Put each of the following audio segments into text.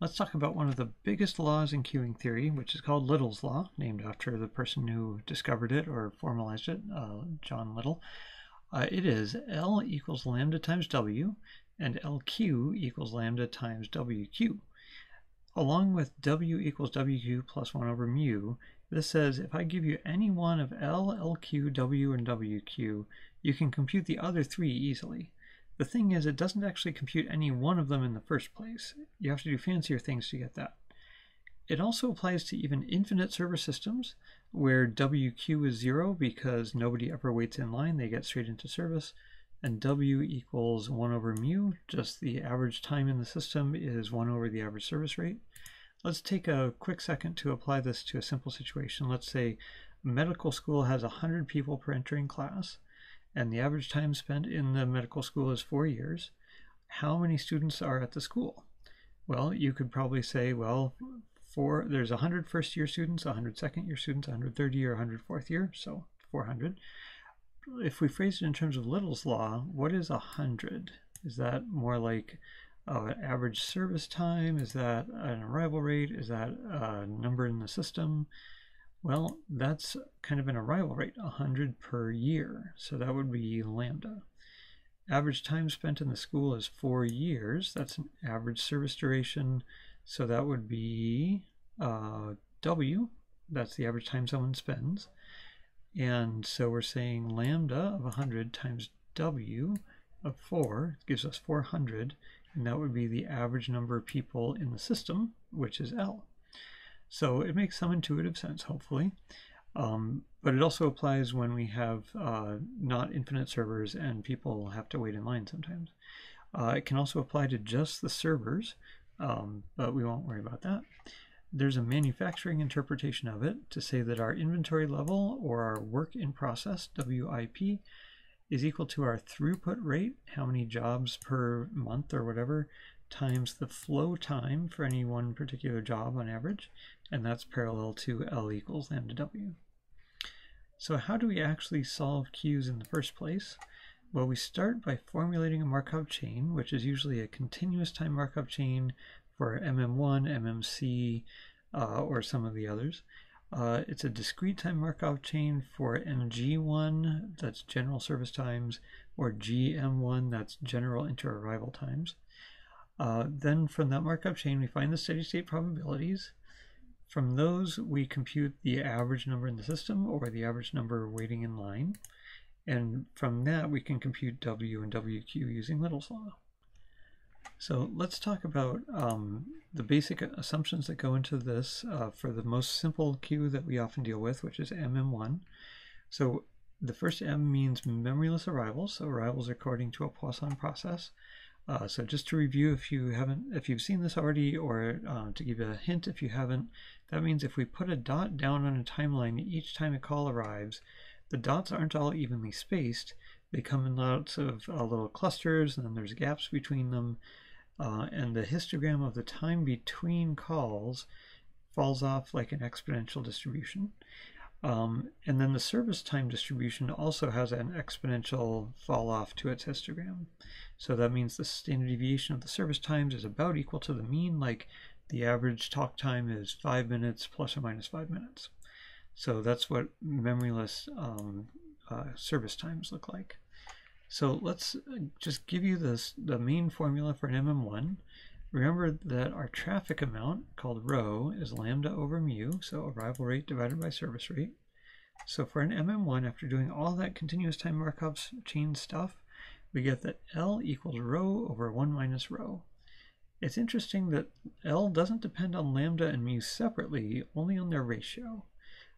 Let's talk about one of the biggest laws in queuing theory, which is called Little's Law, named after the person who discovered it or formalized it, uh, John Little. Uh, it is L equals lambda times W, and LQ equals lambda times WQ. Along with W equals WQ plus 1 over mu, this says if I give you any one of L, LQ, W, and WQ, you can compute the other three easily. The thing is, it doesn't actually compute any one of them in the first place. You have to do fancier things to get that. It also applies to even infinite server systems, where WQ is zero because nobody ever waits in line, they get straight into service, and W equals 1 over mu, just the average time in the system is 1 over the average service rate. Let's take a quick second to apply this to a simple situation. Let's say medical school has 100 people per entering class and the average time spent in the medical school is four years, how many students are at the school? Well, you could probably say, well, four, there's 100 first year students, 100 second year students, 130 year, 100 fourth year, so 400. If we phrase it in terms of Little's law, what is 100? Is that more like uh, an average service time? Is that an arrival rate? Is that a number in the system? Well, that's kind of an arrival rate, 100 per year. So that would be lambda. Average time spent in the school is four years. That's an average service duration. So that would be uh, W. That's the average time someone spends. And so we're saying lambda of 100 times W of 4 gives us 400. And that would be the average number of people in the system, which is L. So it makes some intuitive sense, hopefully. Um, but it also applies when we have uh, not infinite servers and people have to wait in line sometimes. Uh, it can also apply to just the servers, um, but we won't worry about that. There's a manufacturing interpretation of it to say that our inventory level or our work in process, WIP, is equal to our throughput rate, how many jobs per month or whatever, times the flow time for any one particular job on average, and that's parallel to L equals lambda W. So how do we actually solve queues in the first place? Well, we start by formulating a Markov chain, which is usually a continuous time Markov chain for MM1, MMC, uh, or some of the others. Uh, it's a discrete time Markov chain for MG1, that's general service times, or GM1, that's general inter-arrival times. Uh, then from that Markov chain, we find the steady state probabilities. From those, we compute the average number in the system or the average number waiting in line. And from that, we can compute W and WQ using Little's law. So let's talk about um, the basic assumptions that go into this uh, for the most simple queue that we often deal with, which is MM1. So the first M means memoryless arrivals, so arrivals according to a Poisson process. Uh, so just to review, if you haven't, if you've seen this already, or uh, to give you a hint if you haven't, that means if we put a dot down on a timeline each time a call arrives, the dots aren't all evenly spaced. They come in lots of uh, little clusters, and then there's gaps between them. Uh, and the histogram of the time between calls falls off like an exponential distribution. Um, and then the service time distribution also has an exponential fall off to its histogram. So that means the standard deviation of the service times is about equal to the mean, like the average talk time is five minutes plus or minus five minutes. So that's what memoryless um, uh, service times look like. So let's uh, just give you this the main formula for an MM1. Remember that our traffic amount, called rho, is lambda over mu, so arrival rate divided by service rate. So for an MM1, after doing all that continuous time Markov chain stuff, we get that L equals rho over 1 minus rho. It's interesting that L doesn't depend on lambda and mu separately, only on their ratio.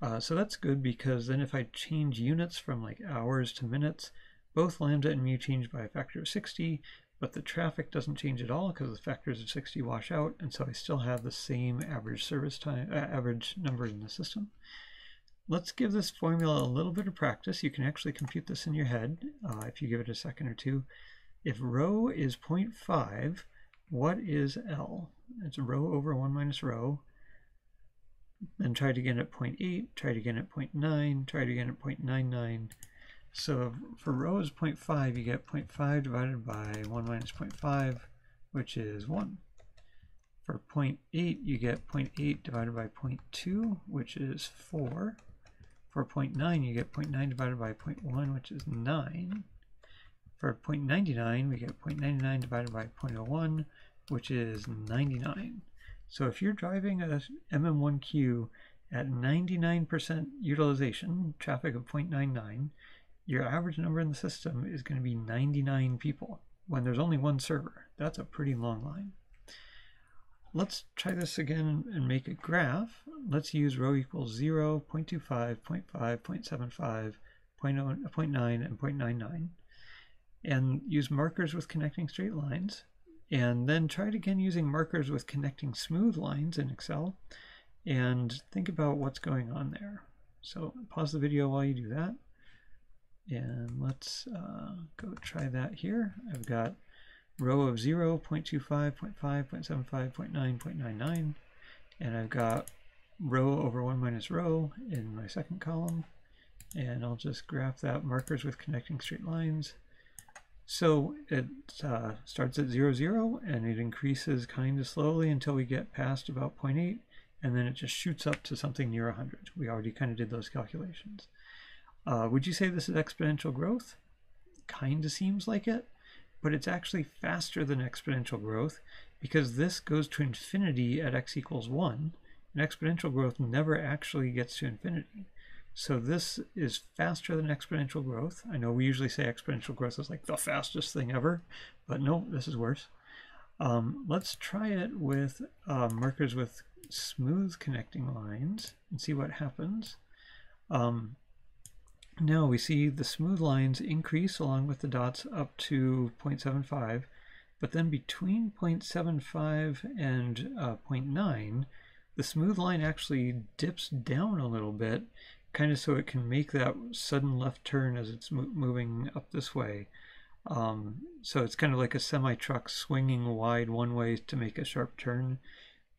Uh, so that's good because then if I change units from like hours to minutes, both lambda and mu change by a factor of 60, but the traffic doesn't change at all because the factors of 60 wash out, and so I still have the same average service time, uh, average number in the system. Let's give this formula a little bit of practice. You can actually compute this in your head uh, if you give it a second or two. If rho is 0.5, what is L? It's rho over 1 minus rho. Then try it again at 0.8, try it again at 0.9, try it again at 0.99. So for rho is 0.5, you get 0.5 divided by 1 minus 0.5, which is 1. For 0.8, you get 0.8 divided by 0.2, which is 4. For 0.9, you get 0.9 divided by 0.1, which is 9. For 0.99, we get 0.99 divided by 0.01, which is 99. So if you're driving a MM1Q at 99% utilization, traffic of 0.99, your average number in the system is going to be 99 people when there's only one server. That's a pretty long line. Let's try this again and make a graph. Let's use rho equals 0, 0.25, 0.5, 0.75, 0.9, and 0.99 and use markers with connecting straight lines and then try it again using markers with connecting smooth lines in Excel and think about what's going on there. So pause the video while you do that. And let's uh, go try that here. I've got rho of 0, 0.25, 0.5, 0.75, 0.9, 0.99. And I've got rho over 1 minus rho in my second column. And I'll just graph that markers with connecting straight lines. So it uh, starts at 0, 0, and it increases kind of slowly until we get past about 0.8, and then it just shoots up to something near 100. We already kind of did those calculations. Uh, would you say this is exponential growth? Kind of seems like it, but it's actually faster than exponential growth because this goes to infinity at x equals 1, and exponential growth never actually gets to infinity. So this is faster than exponential growth. I know we usually say exponential growth is like the fastest thing ever, but no, this is worse. Um, let's try it with uh, markers with smooth connecting lines and see what happens. Um, now we see the smooth lines increase along with the dots up to 0.75, but then between 0.75 and uh, 0.9, the smooth line actually dips down a little bit, kind of so it can make that sudden left turn as it's mo moving up this way. Um, so it's kind of like a semi-truck swinging wide one way to make a sharp turn.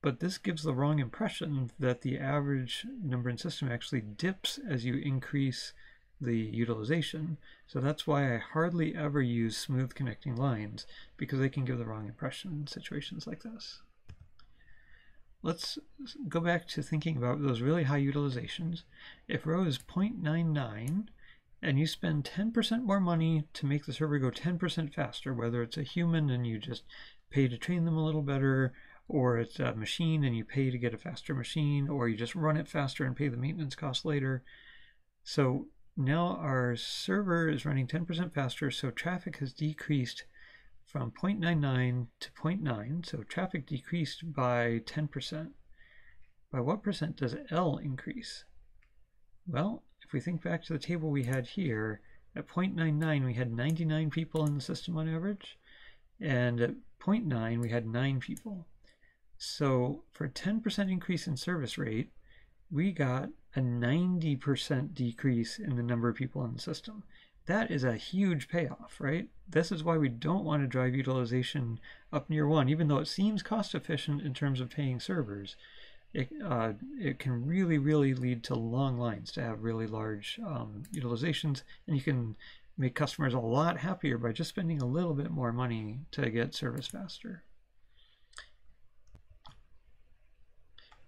But this gives the wrong impression that the average number in system actually dips as you increase the utilization. So that's why I hardly ever use smooth connecting lines because they can give the wrong impression in situations like this. Let's go back to thinking about those really high utilizations. If rho is 0.99 and you spend 10% more money to make the server go 10% faster, whether it's a human and you just pay to train them a little better, or it's a machine and you pay to get a faster machine, or you just run it faster and pay the maintenance cost later. So now our server is running 10% faster, so traffic has decreased from 0.99 to 0.9, so traffic decreased by 10%. By what percent does L increase? Well, if we think back to the table we had here, at 0.99 we had 99 people in the system on average, and at 0.9 we had 9 people. So for a 10% increase in service rate, we got a 90% decrease in the number of people in the system. That is a huge payoff, right? This is why we don't want to drive utilization up near one, even though it seems cost efficient in terms of paying servers. It, uh, it can really, really lead to long lines to have really large um, utilizations, and you can make customers a lot happier by just spending a little bit more money to get service faster.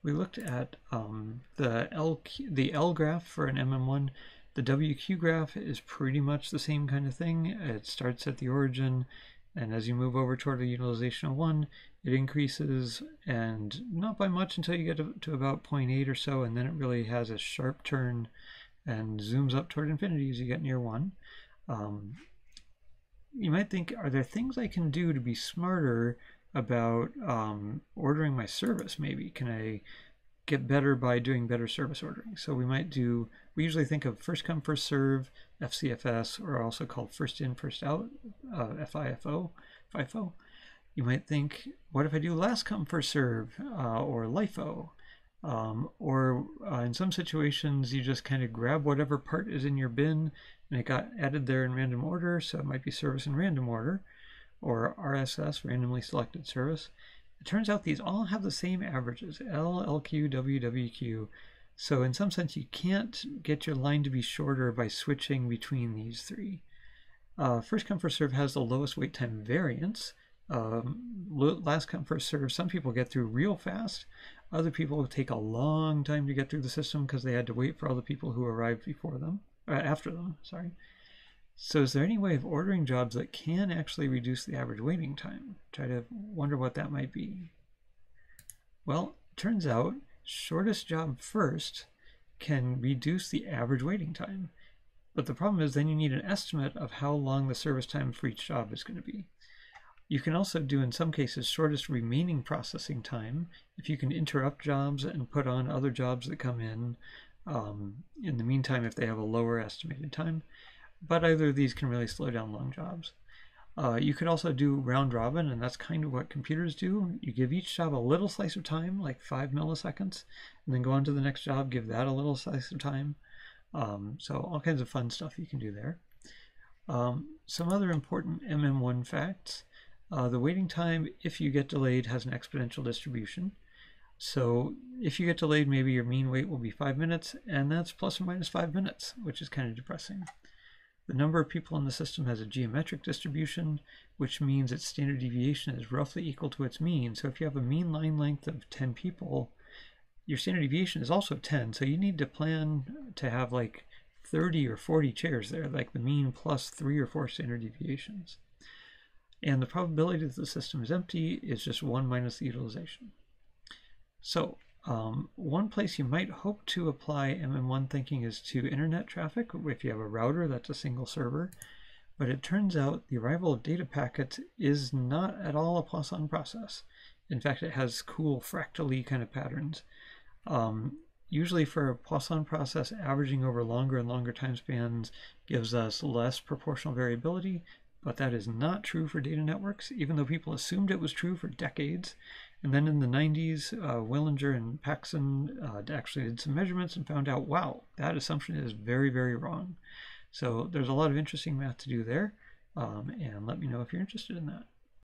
We looked at um, the L the L graph for an MM1. The WQ graph is pretty much the same kind of thing. It starts at the origin, and as you move over toward a utilization of 1, it increases, and not by much until you get to, to about 0.8 or so, and then it really has a sharp turn and zooms up toward infinity as you get near 1. Um, you might think, are there things I can do to be smarter about um, ordering my service maybe. Can I get better by doing better service ordering? So we might do, we usually think of first come, first serve, FCFS, or also called first in, first out, uh, FIFO, FIFO. You might think, what if I do last come, first serve, uh, or LIFO? Um, or uh, in some situations, you just kind of grab whatever part is in your bin and it got added there in random order, so it might be service in random order or RSS, randomly selected service. It turns out these all have the same averages, L, LQ, W, WQ. So in some sense, you can't get your line to be shorter by switching between these three. Uh, first come, first serve has the lowest wait time variance, um, last come first serve. Some people get through real fast. Other people take a long time to get through the system because they had to wait for all the people who arrived before them, uh, after them. Sorry. So is there any way of ordering jobs that can actually reduce the average waiting time? Try to wonder what that might be. Well, turns out shortest job first can reduce the average waiting time. But the problem is then you need an estimate of how long the service time for each job is going to be. You can also do, in some cases, shortest remaining processing time if you can interrupt jobs and put on other jobs that come in um, in the meantime if they have a lower estimated time. But either of these can really slow down long jobs. Uh, you could also do round robin, and that's kind of what computers do. You give each job a little slice of time, like five milliseconds, and then go on to the next job, give that a little slice of time. Um, so all kinds of fun stuff you can do there. Um, some other important MM1 facts. Uh, the waiting time, if you get delayed, has an exponential distribution. So if you get delayed, maybe your mean wait will be five minutes, and that's plus or minus five minutes, which is kind of depressing. The number of people in the system has a geometric distribution, which means its standard deviation is roughly equal to its mean. So if you have a mean line length of 10 people, your standard deviation is also 10. So you need to plan to have like 30 or 40 chairs there, like the mean plus three or four standard deviations. And the probability that the system is empty is just 1 minus the utilization. So um, one place you might hope to apply MM1 thinking is to internet traffic. If you have a router, that's a single server. But it turns out the arrival of data packets is not at all a Poisson process. In fact, it has cool fractally kind of patterns. Um, usually for a Poisson process, averaging over longer and longer time spans gives us less proportional variability, but that is not true for data networks, even though people assumed it was true for decades. And then in the 90s, uh, Willinger and Paxson uh, actually did some measurements and found out, wow, that assumption is very, very wrong. So there's a lot of interesting math to do there. Um, and let me know if you're interested in that.